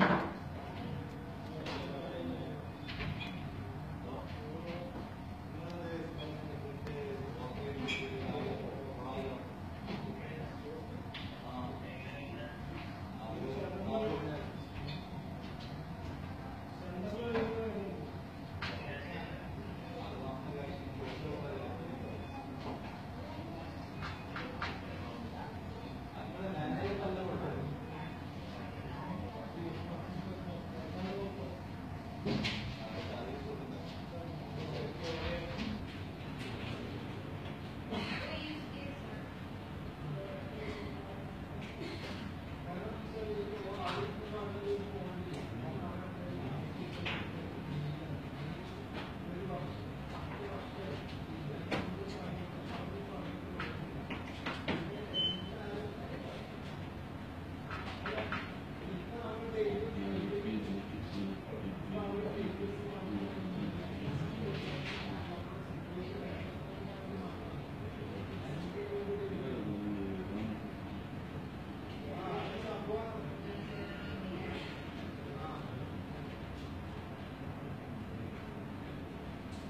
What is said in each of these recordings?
Amen.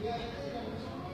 Yeah, I think I'm sorry.